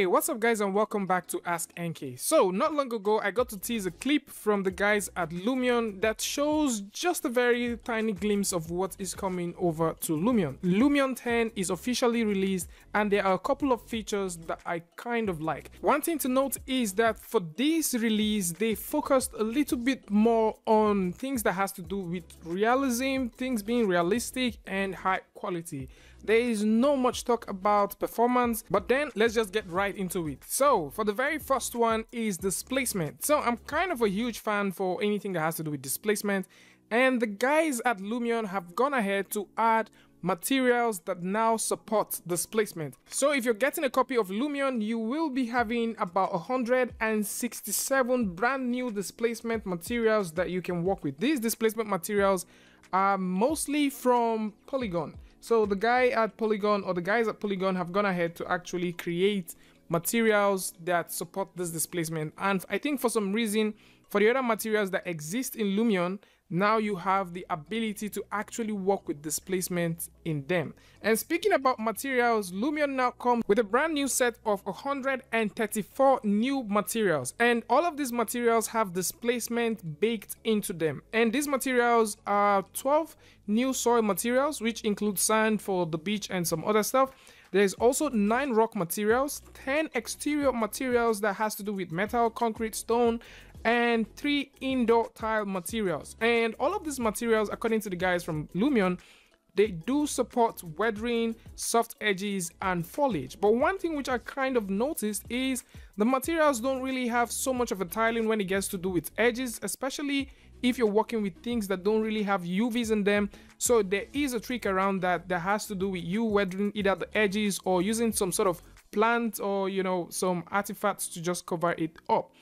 Hey, what's up guys and welcome back to Ask NK. So, not long ago I got to tease a clip from the guys at Lumion that shows just a very tiny glimpse of what is coming over to Lumion. Lumion 10 is officially released and there are a couple of features that I kind of like. One thing to note is that for this release they focused a little bit more on things that has to do with realism, things being realistic and high quality. There is no much talk about performance, but then let's just get right into it. So for the very first one is displacement. So I'm kind of a huge fan for anything that has to do with displacement and the guys at Lumion have gone ahead to add materials that now support displacement. So if you're getting a copy of Lumion, you will be having about 167 brand new displacement materials that you can work with. These displacement materials are mostly from Poliigon. So the guy at Poliigon or the guys at Poliigon have gone ahead to actually create materials that support this displacement. And I think for some reason, for the other materials that exist in Lumion, now you have the ability to actually work with displacement in them. And speaking about materials, Lumion now comes with a brand new set of 134 new materials. And all of these materials have displacement baked into them. And these materials are 12 new soil materials, which include sand for the beach and some other stuff. There's also 9 rock materials, 10 exterior materials that has to do with metal, concrete, stone, and three indoor tile materials. And all of these materials, according to the guys from Lumion, they do support weathering, soft edges, and foliage. But one thing which I kind of noticed is the materials don't really have so much of a tiling when it gets to do with edges, especially if you're working with things that don't really have UVs in them. So there is a trick around that that has to do with you weathering either the edges or using some sort of plant or you know some artifacts to just cover it up.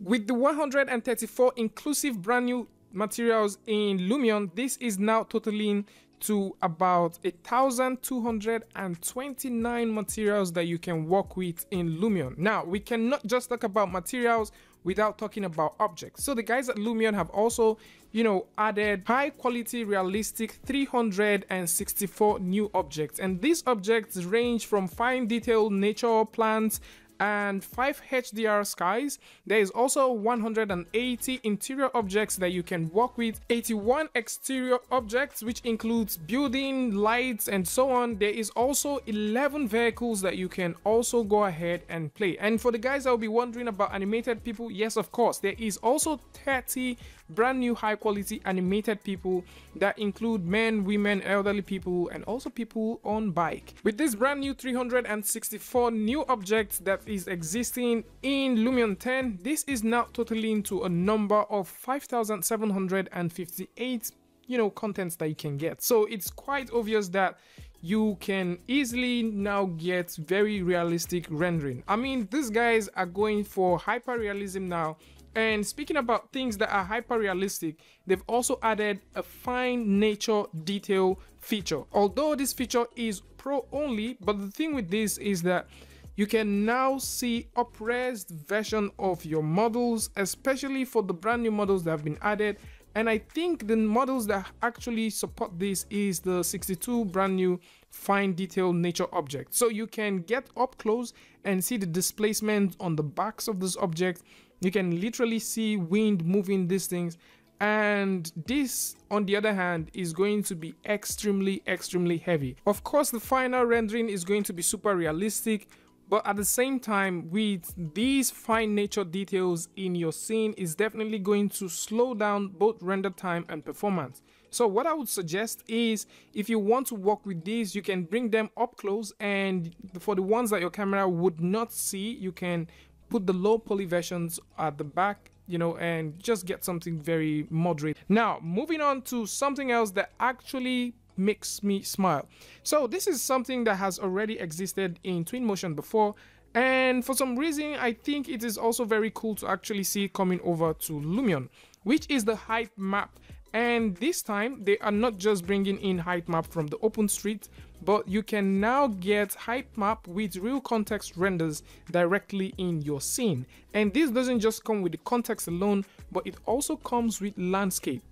With the 134 inclusive brand new materials in Lumion, this is now totaling to about 1229 materials that you can work with in Lumion. Now, we cannot just talk about materials without talking about objects. So the guys at Lumion have also, you know, added high quality realistic 364 new objects. And these objects range from fine detailed nature, plants, and 5 HDR skies. There is also 180 interior objects that you can work with, 81 exterior objects which includes building, lights and so on. There is also 11 vehicles that you can also go ahead and play. And for the guys that will be wondering about animated people, yes of course, there is also 30 brand new high quality animated people that include men, women, elderly people and also people on bike. With this brand new 364 new objects that is existing in Lumion 10, this is now totaling to a number of 5,758 you know contents that you can get. So it's quite obvious that you can easily now get very realistic rendering. I mean, these guys are going for hyper realism now and speaking about things that are hyper realistic, they've also added a fine nature detail feature. Although this feature is pro only, but the thing with this is that you can now see up-res version of your models, especially for the brand new models that have been added. And I think the models that actually support this is the 62 brand new fine detail nature object. So you can get up close and see the displacement on the backs of this object. You can literally see wind moving these things. And this on the other hand is going to be extremely extremely heavy. Of course the final rendering is going to be super realistic but at the same time with these fine nature details in your scene is definitely going to slow down both render time and performance. So what i would suggest is if you want to work with these you can bring them up close and for the ones that your camera would not see you can put the low poly versions at the back you know, and just get something very moderate. Now, moving on to something else that actually makes me smile. So this is something that has already existed in Twinmotion before and for some reason I think it is also very cool to actually see coming over to Lumion which is the height map and this time they are not just bringing in height map from the OpenStreet but you can now get height map with real context renders directly in your scene and this doesn't just come with the context alone but it also comes with landscape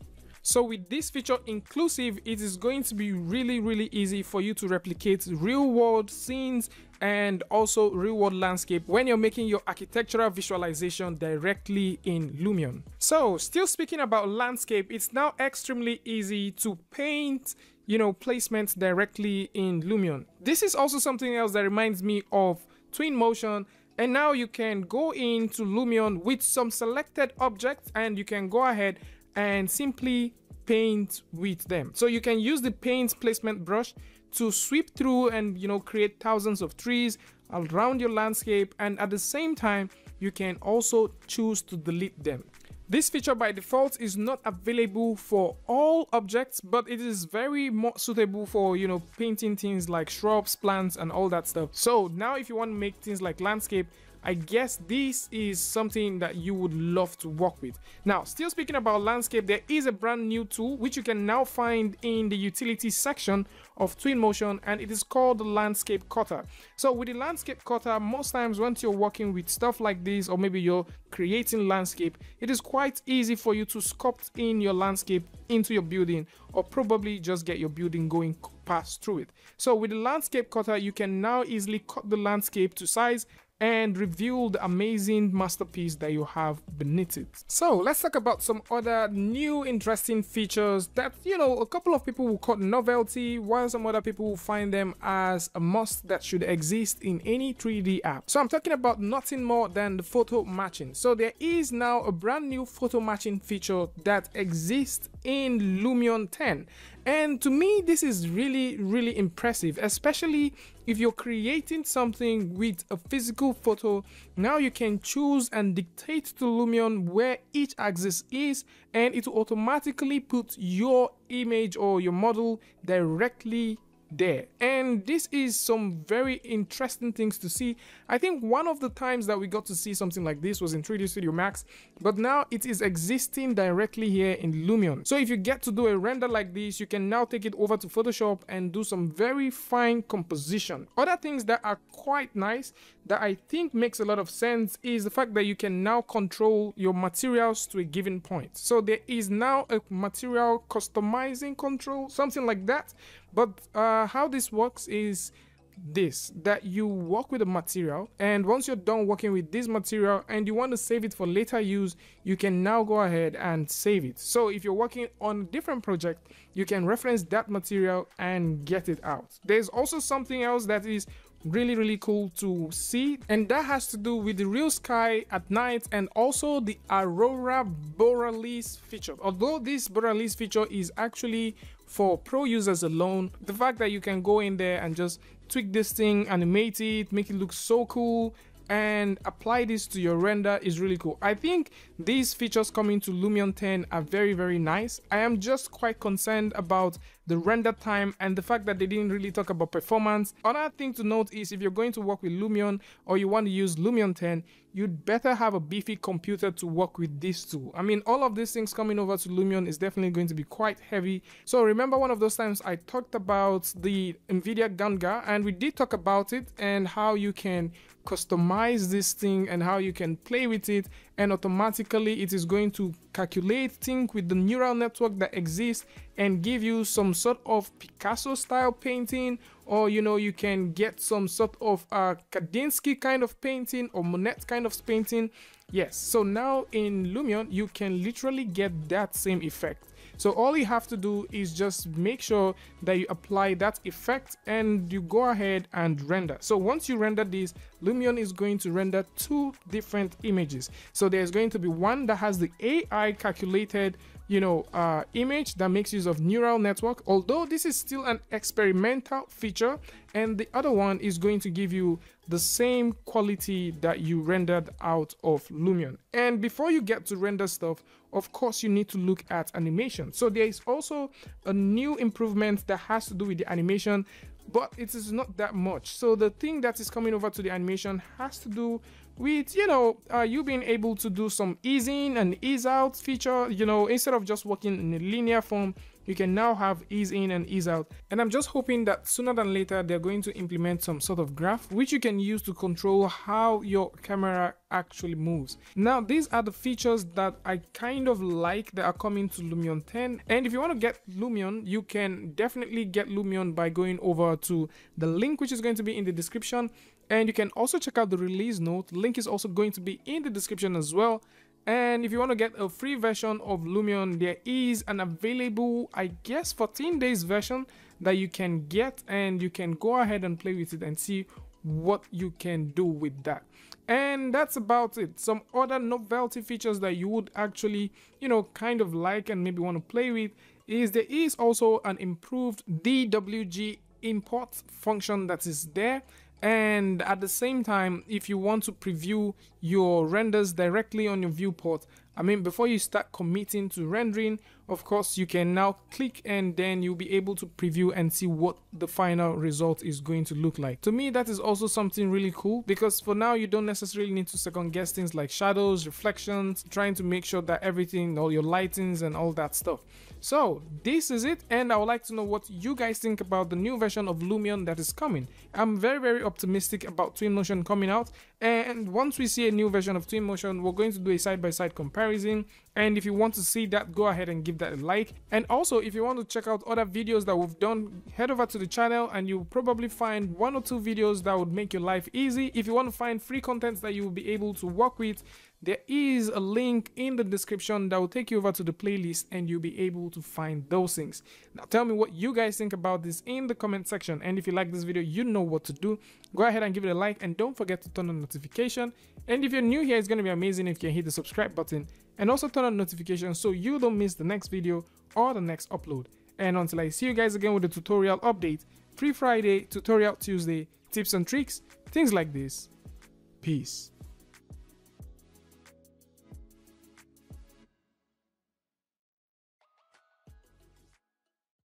so with this feature inclusive, it is going to be really, really easy for you to replicate real world scenes and also real world landscape when you're making your architectural visualization directly in Lumion. So still speaking about landscape, it's now extremely easy to paint you know, placement directly in Lumion. This is also something else that reminds me of Twinmotion and now you can go into Lumion with some selected objects and you can go ahead and simply paint with them. So you can use the paint placement brush to sweep through and you know create thousands of trees around your landscape and at the same time you can also choose to delete them. This feature by default is not available for all objects, but it is very more suitable for, you know, painting things like shrubs, plants, and all that stuff. So now if you want to make things like landscape, I guess this is something that you would love to work with. Now, still speaking about landscape, there is a brand new tool which you can now find in the utility section of Twinmotion and it is called the landscape cutter. So with the landscape cutter, most times once you're working with stuff like this or maybe you're creating landscape, it is quite easy for you to sculpt in your landscape into your building or probably just get your building going pass through it. So with the landscape cutter, you can now easily cut the landscape to size and reveal the amazing masterpiece that you have beneath it. So let's talk about some other new interesting features that, you know, a couple of people will call novelty while some other people will find them as a must that should exist in any 3D app. So I'm talking about nothing more than the photo matching. So there is now a brand new photo matching feature that exists in Lumion 10 and to me, this is really, really impressive, especially if you're creating something with a physical photo. Now you can choose and dictate to Lumion where each axis is, and it will automatically put your image or your model directly there. And this is some very interesting things to see. I think one of the times that we got to see something like this was in 3d studio max but now it is existing directly here in lumion. So if you get to do a render like this you can now take it over to photoshop and do some very fine composition. Other things that are quite nice that i think makes a lot of sense is the fact that you can now control your materials to a given point. So there is now a material customizing control something like that but uh, how this works is this that you work with the material and once you're done working with this material and you want to save it for later use you can now go ahead and save it. So if you're working on a different project you can reference that material and get it out. There's also something else that is really really cool to see and that has to do with the real sky at night and also the aurora borealis feature. Although this borealis feature is actually for pro users alone the fact that you can go in there and just tweak this thing animate it make it look so cool and apply this to your render is really cool. I think these features coming to Lumion 10 are very very nice. I am just quite concerned about the render time and the fact that they didn't really talk about performance. Another thing to note is if you're going to work with Lumion or you want to use Lumion 10, you'd better have a beefy computer to work with this tool. I mean, all of these things coming over to Lumion is definitely going to be quite heavy. So remember one of those times I talked about the NVIDIA GauGAN and we did talk about it and how you can customize this thing and how you can play with it and automatically it is going to calculate think with the neural network that exists and give you some sort of Picasso style painting or you know you can get some sort of uh, Kandinsky kind of painting or Monet kind of painting. Yes so now in Lumion you can literally get that same effect so all you have to do is just make sure that you apply that effect and you go ahead and render. So once you render this, Lumion is going to render two different images. So there's going to be one that has the AI calculated you know, uh, image that makes use of neural network, although this is still an experimental feature, and the other one is going to give you the same quality that you rendered out of Lumion. And before you get to render stuff, of course, you need to look at animation. So there is also a new improvement that has to do with the animation, but it is not that much. So the thing that is coming over to the animation has to do with you know uh, you being able to do some ease in and ease out feature you know instead of just working in a linear form you can now have ease in and ease out. And I'm just hoping that sooner than later, they're going to implement some sort of graph, which you can use to control how your camera actually moves. Now, these are the features that I kind of like that are coming to Lumion 10. And if you want to get Lumion, you can definitely get Lumion by going over to the link, which is going to be in the description. And you can also check out the release note. Link is also going to be in the description as well. And if you want to get a free version of Lumion, there is an available, I guess, 14 days version that you can get and you can go ahead and play with it and see what you can do with that. And that's about it. Some other novelty features that you would actually, you know, kind of like and maybe want to play with is there is also an improved DWG import function that is there and at the same time if you want to preview your renders directly on your viewport I mean before you start committing to rendering of course you can now click and then you'll be able to preview and see what the final result is going to look like to me that is also something really cool because for now you don't necessarily need to second guess things like shadows reflections trying to make sure that everything all your lightings and all that stuff so this is it and I would like to know what you guys think about the new version of Lumion that is coming. I'm very very optimistic about Twinmotion coming out and once we see a new version of Twinmotion we're going to do a side-by-side -side comparison and if you want to see that go ahead and give that like and also if you want to check out other videos that we've done head over to the channel and you'll probably find one or two videos that would make your life easy. If you want to find free contents that you will be able to work with there is a link in the description that will take you over to the playlist and you'll be able to find those things. Now tell me what you guys think about this in the comment section and if you like this video you know what to do. Go ahead and give it a like and don't forget to turn on notification and if you're new here it's going to be amazing if you can hit the subscribe button and also turn on notifications so you don't miss the next video or the next upload. And until I see you guys again with a tutorial update, Free Friday, Tutorial Tuesday, tips and tricks, things like this. Peace.